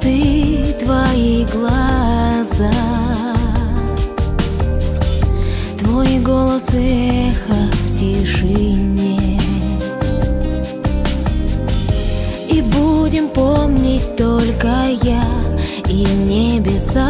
ты, твои глаза. Твой голос эхо в тишине. И будем помнить только я и небеса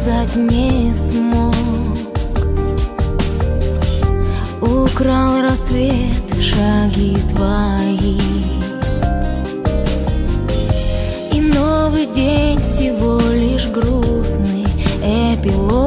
сказать не смог. Украл рассвет шаги твои. И новый день всего лишь грустный эпилог